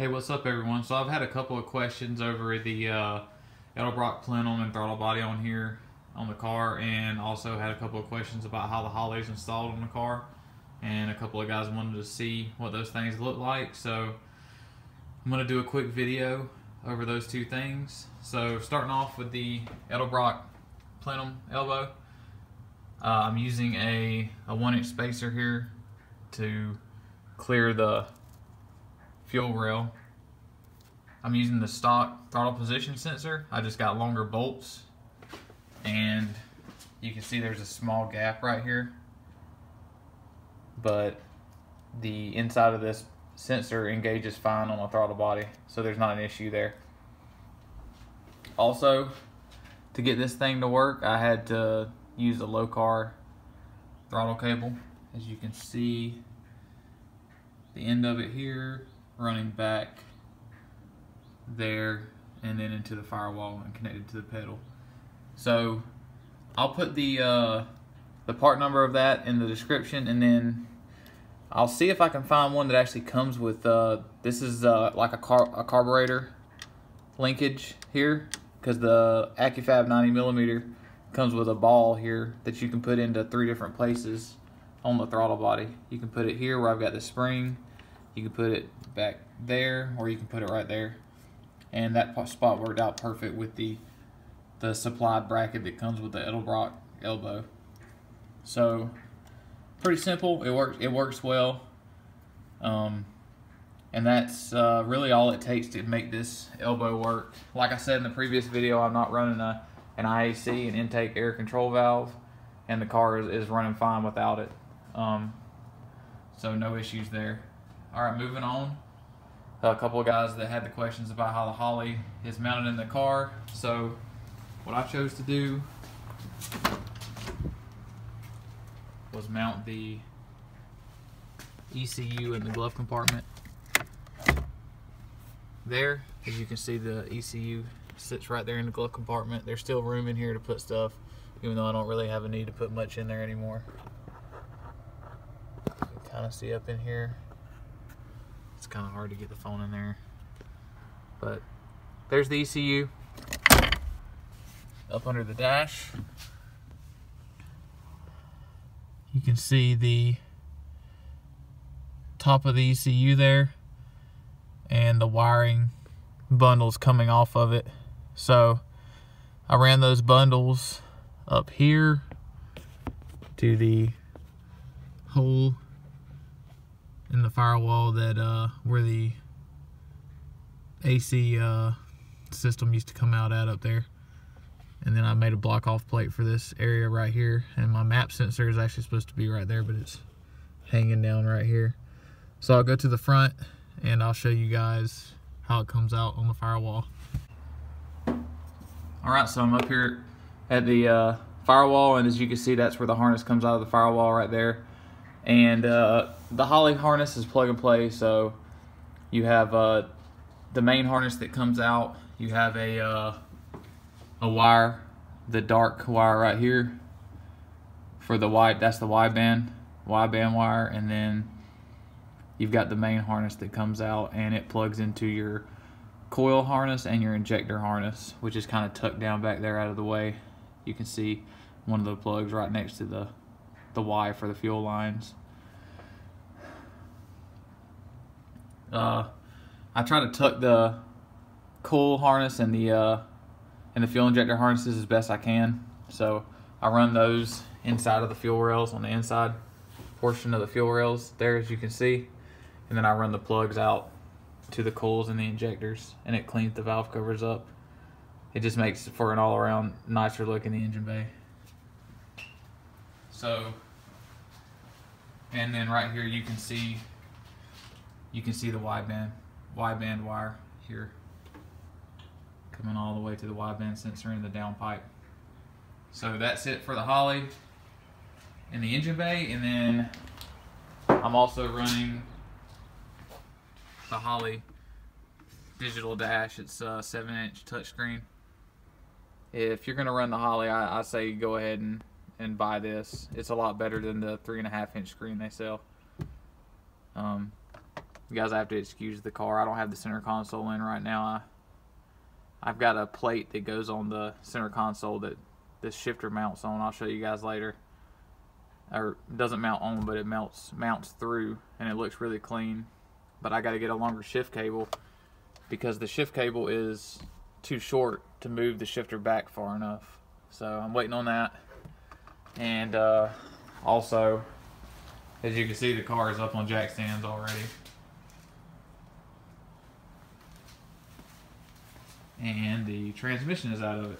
Hey, what's up everyone? So I've had a couple of questions over the uh, Edelbrock plenum and throttle body on here on the car and also had a couple of questions about how the Holley is installed on the car and a couple of guys wanted to see what those things look like so I'm going to do a quick video over those two things. So starting off with the Edelbrock plenum elbow uh, I'm using a, a one inch spacer here to clear the fuel rail. I'm using the stock throttle position sensor. I just got longer bolts and you can see there's a small gap right here. But the inside of this sensor engages fine on the throttle body, so there's not an issue there. Also, to get this thing to work, I had to use a Lokar throttle cable. As you can see, the end of it here running back there and then into the firewall and connected to the pedal. So I'll put the uh, the part number of that in the description and then I'll see if I can find one that actually comes with uh, this is uh, like a, car a carburetor linkage here because the AccuFab 90 millimeter comes with a ball here that you can put into three different places on the throttle body. You can put it here where I've got the spring you can put it back there or you can put it right there. And that spot worked out perfect with the the supplied bracket that comes with the Edelbrock elbow. So pretty simple. It works it works well. Um, and that's uh, really all it takes to make this elbow work. Like I said in the previous video I'm not running a an IAC an intake air control valve and the car is, is running fine without it. Um, so no issues there all right, moving on. A couple of guys that had the questions about how the Holley is mounted in the car. So what I chose to do was mount the ECU in the glove compartment. There, as you can see, the ECU sits right there in the glove compartment. There's still room in here to put stuff, even though I don't really have a need to put much in there anymore. You can kind of see up in here it's kind of hard to get the phone in there. But there's the ECU up under the dash. You can see the top of the ECU there and the wiring bundles coming off of it. So I ran those bundles up here to the hole in the firewall that uh, where the AC uh, system used to come out at up there. And then I made a block off plate for this area right here. And my map sensor is actually supposed to be right there, but it's hanging down right here. So I'll go to the front and I'll show you guys how it comes out on the firewall. All right, so I'm up here at the uh, firewall and as you can see, that's where the harness comes out of the firewall right there. And uh, the Holley harness is plug and play, so you have uh, the main harness that comes out. You have a uh, a wire, the dark wire right here for the wide. That's the wideband wideband wire, and then you've got the main harness that comes out, and it plugs into your coil harness and your injector harness, which is kind of tucked down back there out of the way. You can see one of the plugs right next to the the Y for the fuel lines. Uh, I try to tuck the coil harness and the uh, and the fuel injector harnesses as best I can. So I run those inside of the fuel rails on the inside portion of the fuel rails there as you can see. And then I run the plugs out to the coils and the injectors and it cleans the valve covers up. It just makes for an all around nicer look in the engine bay. So, and then right here you can see, you can see the wideband, wideband wire here coming all the way to the wideband sensor in the downpipe. So that's it for the Holley in the engine bay. And then I'm also running the Holley digital dash. It's a seven inch touchscreen. If you're gonna run the Holley, I, I say go ahead and and buy this. It's a lot better than the three and a half inch screen they sell. Um, guys have to excuse the car. I don't have the center console in right now. I I've got a plate that goes on the center console that this shifter mounts on. I'll show you guys later. Or doesn't mount on, but it mounts mounts through, and it looks really clean. But I got to get a longer shift cable because the shift cable is too short to move the shifter back far enough. So I'm waiting on that. And uh, also, as you can see, the car is up on jack stands already. and the transmission is out of it.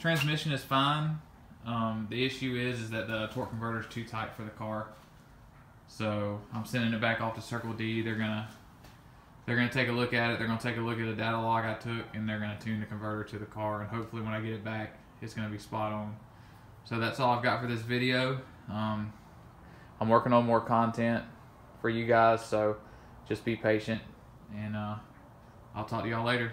Transmission is fine. Um, the issue is is that the torque converter is too tight for the car. So I'm sending it back off to Circle D. They're gonna they're gonna take a look at it. They're gonna take a look at the data log I took, and they're gonna tune the converter to the car. And hopefully, when I get it back, it's gonna be spot on. So that's all I've got for this video. Um, I'm working on more content for you guys, so just be patient, and uh, I'll talk to y'all later.